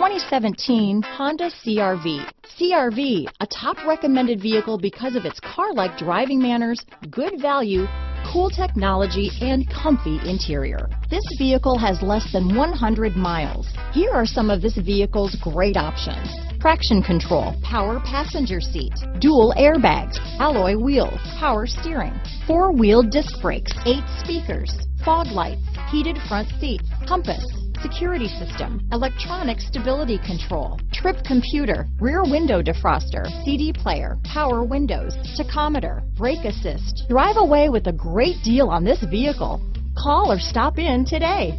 2017 Honda CRV. CRV, a top recommended vehicle because of its car-like driving manners, good value, cool technology, and comfy interior. This vehicle has less than 100 miles. Here are some of this vehicle's great options. Traction control, power passenger seat, dual airbags, alloy wheels, power steering, four-wheel disc brakes, eight speakers, fog lights, heated front seats, compass, security system, electronic stability control, trip computer, rear window defroster, CD player, power windows, tachometer, brake assist. Drive away with a great deal on this vehicle. Call or stop in today.